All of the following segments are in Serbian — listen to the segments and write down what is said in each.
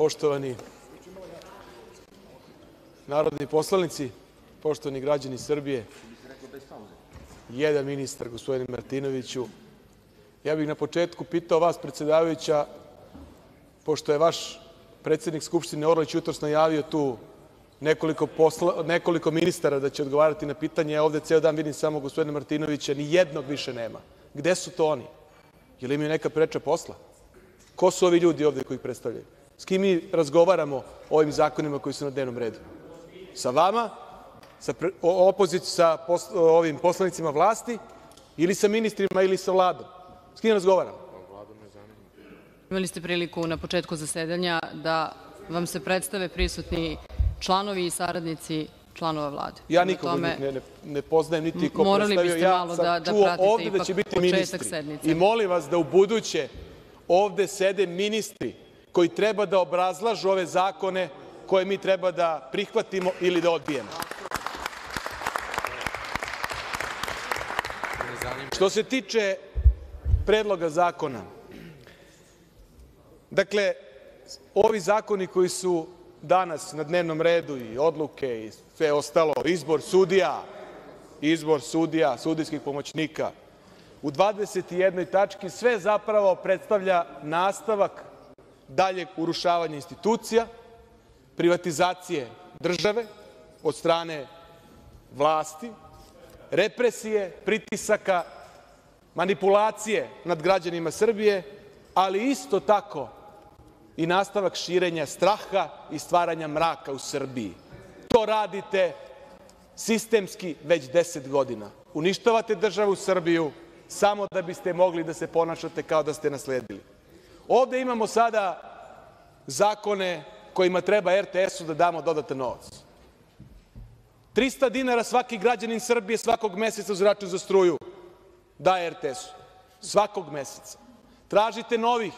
poštovani narodni poslanici, poštovani građani Srbije, jedan ministar, gospodine Martinoviću, ja bih na početku pitao vas, predsedavajuća, pošto je vaš predsednik Skupštine Orlić jutros najavio tu nekoliko ministara da će odgovarati na pitanja, ja ovde ceo dan vidim samo gospodina Martinovića, ni jednog više nema. Gde su to oni? Jel imaju neka preča posla? Ko su ovi ljudi ovde koji ih predstavljaju? S kim mi razgovaramo o ovim zakonima koji su na dnevnom redu? Sa vama, sa sa ovim poslanicima vlasti ili sa ministrima ili sa Vladom? S kim razgovaramo? Imali ste priliku na početku zasedanja da vam se predstave prisutni članovi i saradnici članova Vlade. Ja nikog od njih ne, ne poznajem niti ko Morali predstavio. biste Ja malo sam da- da čuo ovde da će biti ministri. sednice. I molim vas da u buduće ovde sede ministri koji treba da obrazlažu ove zakone koje mi treba da prihvatimo ili da odbijemo. Što se tiče Predloga zakona, dakle, ovi zakoni koji su danas na dnevnom redu i odluke i sve ostalo, izbor sudija, izbor sudija, sudijskih pomoćnika, u 21 tački sve zapravo predstavlja nastavak daljeg urušavanja institucija, privatizacije države od strane vlasti, represije, pritisaka, manipulacije nad građanima Srbije, ali isto tako i nastavak širenja straha i stvaranja mraka u Srbiji. To radite sistemski već 10 godina. Uništavate državu Srbiju samo da biste mogli da se ponašate kao da ste nasledili. Ovde imamo sada zakone kojima treba RTS-u da damo dodatan novac. 300 dinara svaki građanin Srbije svakog meseca uz račun za struju daje RTS-u. Svakog meseca. Tražite novih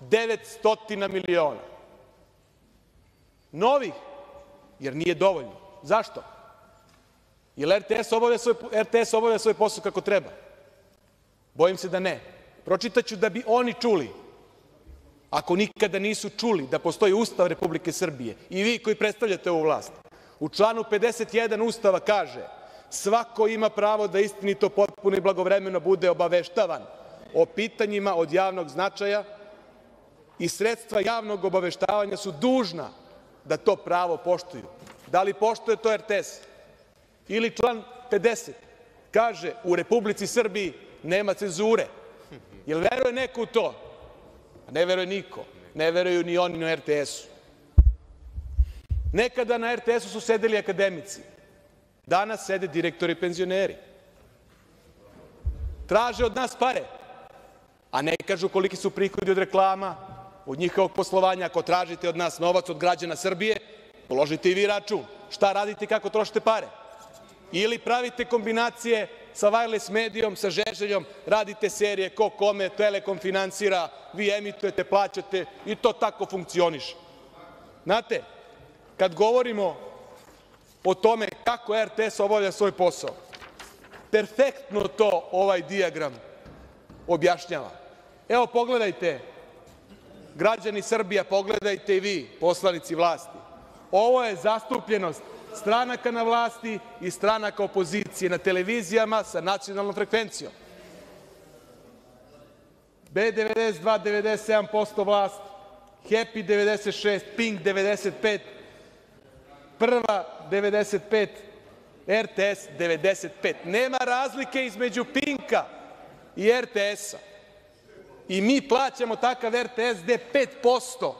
900 miliona. Novih, jer nije dovoljno. Zašto? Jel RTS obavlja svoj, RTS obavlja svoj posao kako treba? Bojim se da ne. Pročitaću da bi oni čuli, ako nikada nisu čuli da postoji Ustav Republike Srbije i vi koji predstavljate ovu vlast. U članu 51 Ustava kaže svako ima pravo da istinito, potpuno i blagovremeno bude obaveštavan o pitanjima od javnog značaja i sredstva javnog obaveštavanja su dužna da to pravo poštuju. Da li poštuje to RTS? Ili član 50 kaže u Republici Srbiji nema cenzure. Jel veruje neko u to? Ne veruje niko. Ne veruju ni oni na RTS-u. Nekada na RTS-u su sedeli akademici. Danas sede direktori i penzioneri. Traže od nas pare, a ne kažu koliki su prihodi od reklama, od njihovog poslovanja. Ako tražite od nas novac od građana Srbije, položite i vi račun. Šta radite i kako trošite pare? Ili pravite kombinacije sa Wireless medijom, sa Žeželjom, radite serije ko kome, Telekom finansira, vi emitujete, plaćate i to tako funkcioniše. Znate, kad govorimo o tome kako RTS obavlja svoj posao, perfektno to ovaj dijagram objašnjava. Evo, pogledajte, građani Srbije, pogledajte i vi, poslanici vlasti. Ovo je zastupljenost stranaka na vlasti i stranaka opozicije na televizijama sa nacionalnom frekvencijom. B92 97% vlast, Happy 96, Pink 95, Prva 95, RTS 95. Nema razlike između Pinka i RTS-a. I mi plaćamo takav RTS gde 5%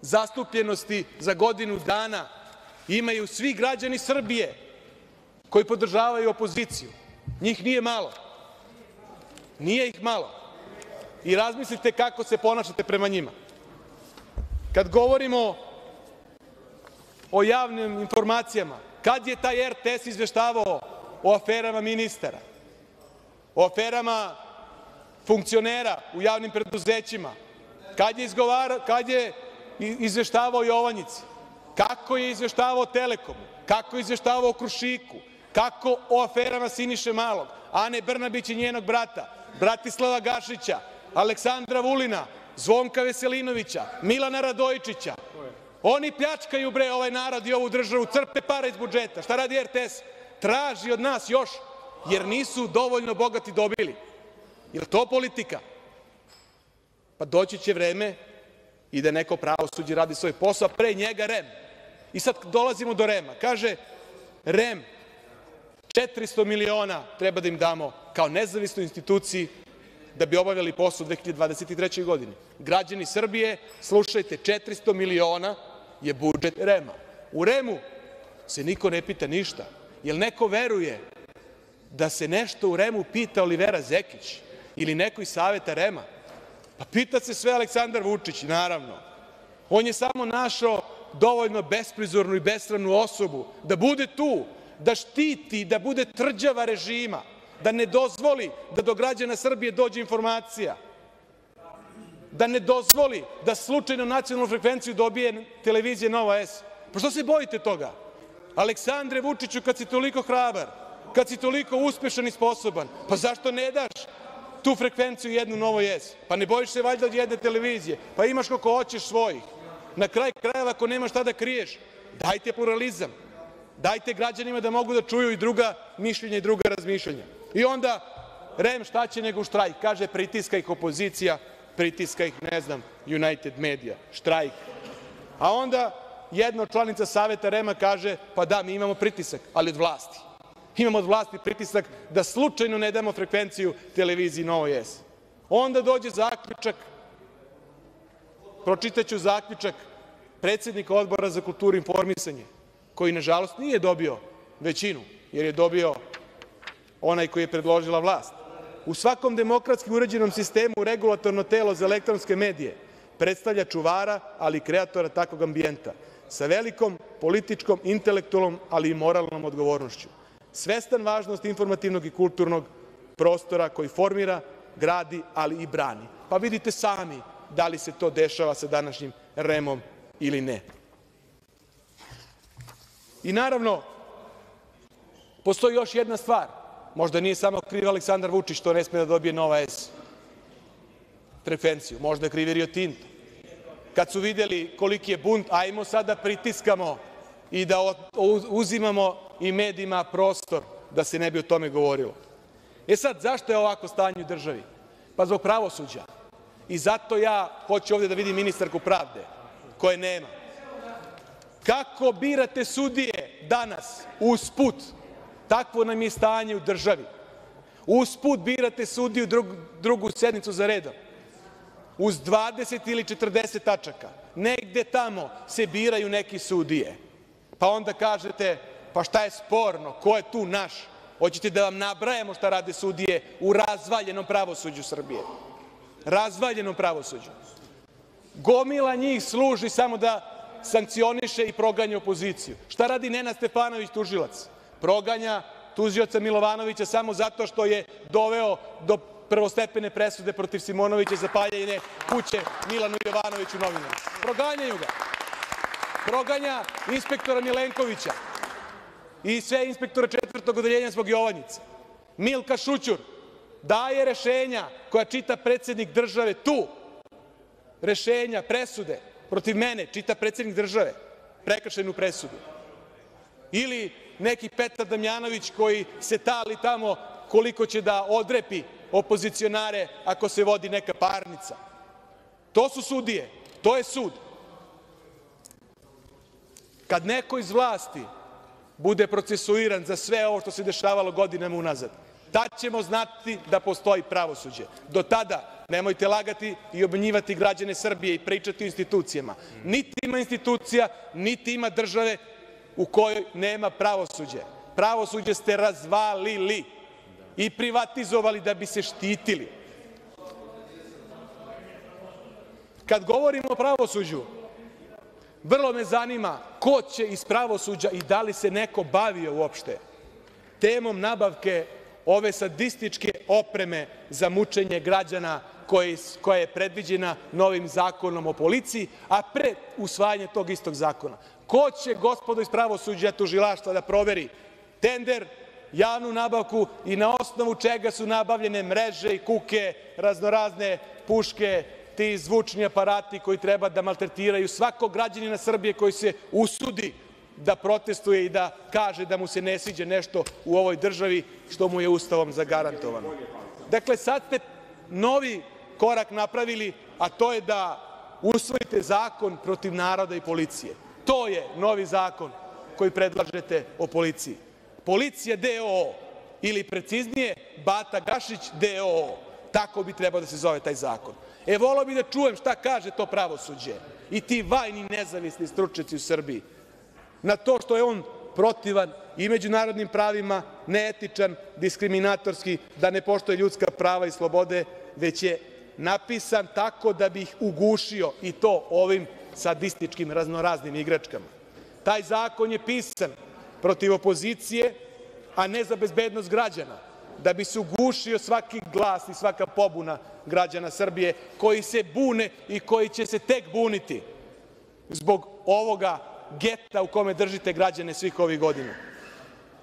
zastupljenosti za godinu dana imaju svi građani Srbije koji podržavaju opoziciju. Njih nije malo. Nije ih malo. I razmislite kako se ponašate prema njima. Kad govorimo o javnim informacijama, kad je taj RTS izveštavao o aferama ministara, o aferama funkcionera u javnim preduzećima, kad je izveštavao o Jovanjici, kako je izveštavao Telekomu, kako je izveštavao Krušiku, kako o aferama Siniše Malog, Ane Brnabić i njenog brata, Bratislava Gašića, Aleksandra Vulina, Zvonka Veselinovića, Milana Radojičića. Oni pljačkaju bre ovaj narod i ovu državu, crpe pare iz budžeta. Šta radi RTS? Traži od nas još, jer nisu dovoljno bogati dobili. Je to politika? Pa doći će vreme i da neko pravosuđe radi svoj posao, a pre njega REM. I sad dolazimo do REM-a. Kaže REM 400 miliona treba da im damo kao nezavisnoj instituciji da bi obavljali posao u 2023. godini. Građani Srbije, slušajte, 400 miliona je budžet REM-a. U REM-u se niko ne pita ništa. Jel neko veruje da se nešto u REM-u pita Olivera Zekić ili neko iz Saveta REM-a? Pa pita se sve Aleksandar Vučić, naravno. On je samo našao dovoljno besprizornu i besramnu osobu da bude tu, da štiti, da bude tvrđava režima, da ne dozvoli da do građana Srbije dođe informacija, da ne dozvoli da slučajno nacionalnu frekvenciju dobije televizija Nova S. Pa što se bojite toga? Aleksandre Vučiću, kad si toliko hrabar, kad si toliko uspešan i sposoban, pa zašto ne daš tu frekvenciju jednu Novoj S? Pa ne bojiš se valjda od jedne televizije? Pa imaš koliko hoćeš svojih. Na kraj krajeva, ako nemaš šta da kriješ, dajte pluralizam. Dajte građanima da mogu da čuju i druga mišljenja i druga razmišljanja. I onda REM šta će nego štrajk. Kaže pritiska ih opozicija, pritiska ih, ne znam, United Media, štrajk. A onda jedna od članica Saveta REM-a kaže pa da, mi imamo pritisak, ali od vlasti. Imamo od vlasti pritisak da slučajno ne damo frekvenciju televiziji Novoj S. Onda dođe zaključak, pročitaću zaključak predsednika Odbora za kulturu i informisanje, koji nažalost nije dobio većinu, jer je dobio onaj koji je predložila vlast. U svakom demokratski uređenom sistemu regulatorno telo za elektronske medije predstavlja čuvara, ali i kreatora takvog ambijenta, sa velikom političkom, intelektualnom, ali i moralnom odgovornošću. Svestan važnosti informativnog i kulturnog prostora koji formira, gradi, ali i brani. Pa vidite sami da li se to dešava sa današnjim REM-om ili ne. I naravno, postoji još jedna stvar. Možda nije samo kriv Aleksandar Vučić što ne sme da dobije Nova S frekvenciju. Možda je kriv i Rio Tinto. Kad su videli koliki je bunt, ajmo sad da pritiskamo i da uzimamo i medijima prostor da se ne bi o tome govorilo. E sad, zašto je ovako stanje u državi? Pa zbog pravosuđa. I zato ja hoću ovde da vidim ministarku pravde, koje nema. Kako birate sudije danas, usput? Takvo nam je stanje u državi. Usput birate sudiju drugu sednicu za redom uz 20 ili 40 tačaka. Negde tamo se biraju neki sudije. Pa onda kažete pa šta je sporno, ko je tu naš? Hoćete da vam nabrajamo šta rade sudije u razvaljenom pravosuđu Srbije? Razvaljenom pravosuđu. Gomila njih služi samo da sankcioniše i proganja opoziciju. Šta radi Nena Stefanović, tužilac? Proganja tužioca Milovanovića samo zato što je doveo do prvostepene presude protiv Simonovića za paljenje kuće Milanu Jovanoviću novinaru. Proganjaju ga. Proganja inspektora Milenkovića i sve inspektore četvrtog odeljenja zbog Jovanjice. Milka Šućur daje rešenja koja čita predsednik države tu, rešenja, presude protiv mene čita predsednik države, prekršajnu presudu. Ili neki Petar Damjanović koji se tali tamo koliko će da odrepi opozicionare ako se vodi neka parnica. To su sudije, to je sud. Kad neko iz vlasti bude procesuiran za sve ovo što se dešavalo godinama unazad, tad ćemo znati da postoji pravosuđe. Do tada nemojte lagati i obmanjivati građane Srbije i pričati o institucijama. Niti ima institucija, niti ima države u kojoj nema pravosuđe. Pravosuđe ste razvalili i privatizovali da bi se štitili. Kad govorimo o pravosuđu, vrlo me zanima ko će iz pravosuđa i da li se neko bavio uopšte temom nabavke ove sadističke opreme za mučenje građana koja je predviđena novim Zakonom o policiji, a pre usvajanja tog istog zakona. Ko će, gospodo iz pravosuđa, tužilaštva da proveri tender javnu nabavku i na osnovu čega su nabavljene mreže i kuke, raznorazne puške, ti zvučni aparati koji treba da maltretiraju svakog građanina Srbije koji se usudi da protestuje i da kaže da mu se ne sviđa nešto u ovoj državi što mu je Ustavom zagarantovano. Dakle, sad ste novi korak napravili, a to je da usvojite zakon protiv naroda i policije. To je novi zakon koji predlažete o policiji. Policija d.o.o. ili preciznije Bata Gašić d.o.o. Tako bi trebao da se zove taj zakon. E, volao bih da čujem šta kaže to pravosuđe i ti vajni nezavisni stručnjaci u Srbiji na to što je on protivan i međunarodnim pravima, neetičan, diskriminatorski, da ne poštuje ljudska prava i slobode, već je napisan tako da bi ih ugušio i to ovim sadističkim raznoraznim igračkama. Taj zakon je pisan protiv opozicije, a ne za bezbednost građana, da bi se ugušio svaki glas i svaka pobuna građana Srbije koji se bune i koji će se tek buniti zbog ovoga geta u kome držite građane svih ovih godina.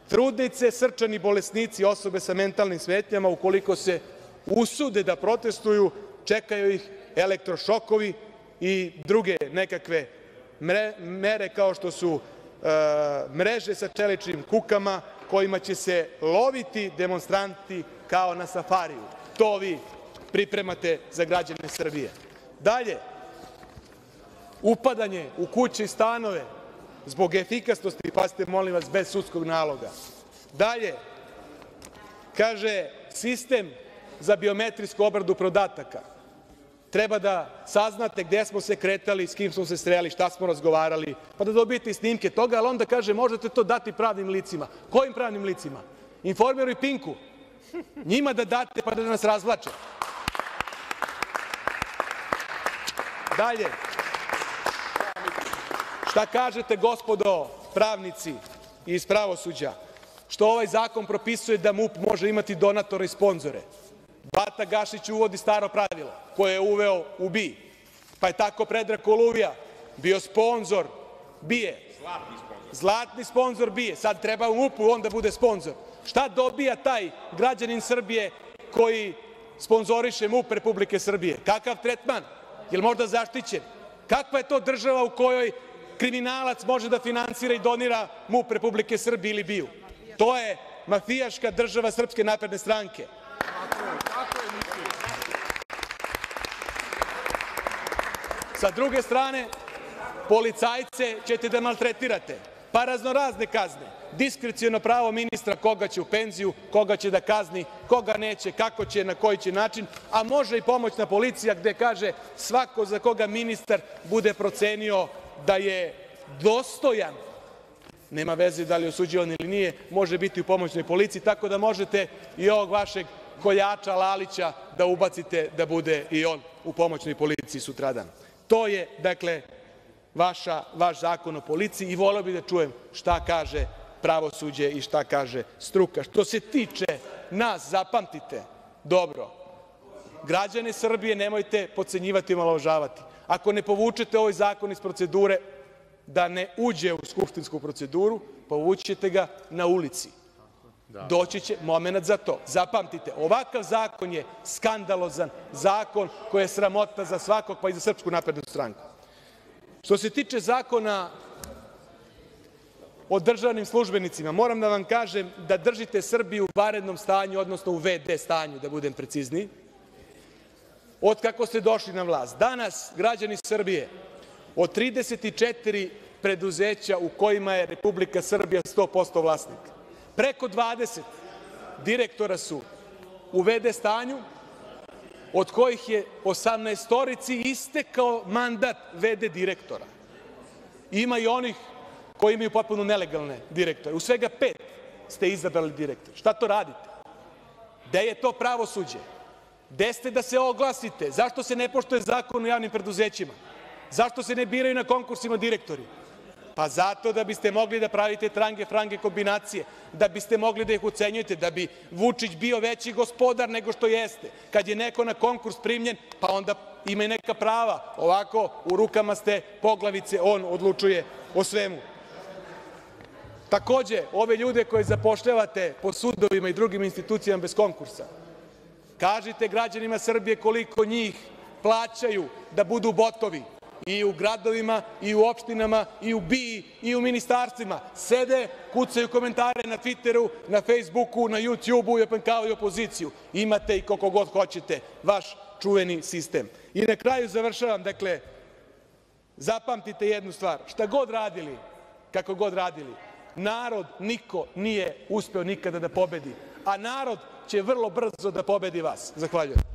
Trudnice, srčani bolesnici, osobe sa mentalnim smetnjama, ukoliko se usude da protestuju, čekaju ih elektrošokovi i druge nekakve mere kao što su e, mreže sa čeličnim kukama kojima će se loviti demonstranti kao na safariju. To vi pripremate za građane Srbije. Dalje, upadanje u kuće i stanove zbog efikasnosti, pazite molim vas, bez sudskog naloga. Dalje, kaže sistem za biometrijsku obradu podataka. Treba da saznate gde smo se kretali, s kim smo se sreli, šta smo razgovarali, pa da dobijete snimke toga, ali onda kaže možete to dati pravnim licima. Kojim pravnim licima? Informeru i Pinku. Njima da date pa da nas razvlače. Dalje, šta kažete, gospodo pravnici iz pravosuđa, što ovaj zakon propisuje da MUP može imati donatore i sponzore? Bata Gašić uvodi staro pravilo koje je uveo u BIA, pa je tako Predrag Koluvija bio sponzor BIA, zlatni sponzor BIA, sad treba u MUP-u on da bude sponzor. Šta dobija taj građanin Srbije koji sponzoriše MUP Republike Srbije? Kakav tretman? Jel možda zaštićen? Kakva je to država u kojoj kriminalac može da finansira i donira MUP Republike Srbije ili BIA? To je mafijaška država Srpske napredne stranke. Sa druge strane, policajce ćete da maltretirate, pa raznorazne kazne, diskreciono pravo ministra koga će u penziju, koga će da kazni, koga neće, kako će, na koji će način, a može i pomoćna policija gde kaže svako za koga ministar bude procenio da je dostojan, nema veze da li je osuđivan ili nije, može biti u pomoćnoj policiji, tako da možete i ovog vašeg koljača Lalića da ubacite da bude i on u pomoćnoj policiji sutradan. To je, dakle, vaš Zakon o policiji i voleo bih da čujem šta kaže pravosuđe i šta kaže struka. Što se tiče nas, zapamtite dobro, građane Srbije nemojte potcenjivati i omalovažavati. Ako ne povučete ovaj zakon iz procedure da ne uđe u skupštinsku proceduru, povućete ga na ulici. Doći će moment za to. Zapamtite, ovakav zakon je skandalozan zakon koji je sramota za svakog, pa i za Srpsku naprednu stranku. Što se tiče Zakona o državnim službenicima, moram da vam kažem da držite Srbiju u vanrednom stanju, odnosno u VD stanju, da budem precizniji, od kako ste došli na vlast. Danas građani Srbije od 34 preduzeća u kojima je Republika Srbija 100% vlasnik, preko 20 direktora su u VD stanju, od kojih je 18 istekao mandat VD direktora. Ima i onih koji imaju potpuno nelegalne direktore. U svega pet ste izabrali direktore. Šta to radite? Gde je to pravosuđe? Gde ste da se oglasite? Zašto se ne poštuje Zakon o javnim preduzećima? Zašto se ne biraju na konkursima direktori? Pa zato da biste mogli da pravite trange-frange kombinacije, da biste mogli da ih ucenjujete, da bi Vučić bio veći gospodar nego što jeste. Kad je neko na konkurs primljen, pa onda ima i neka prava. Ovako, u rukama ste poglavice, on odlučuje o svemu. Takođe, ove ljude koje zapošljavate po sudovima i drugim institucijama bez konkursa, kažite građanima Srbije koliko njih plaćaju da budu botovi i u gradovima i u opštinama i u BIA i u ministarstvima. Sede, kucaju komentare na Tviteru, na Fejsbuku, na Jutjubu i opnkavaju opoziciju. Imate ih koliko god hoćete, vaš čuveni sistem. I na kraju završavam, dakle, zapamtite jednu stvar, šta god radili, kako god radili, narod niko nije uspeo nikada da pobedi, a narod će vrlo brzo da pobedi vas. Zahvaljujem.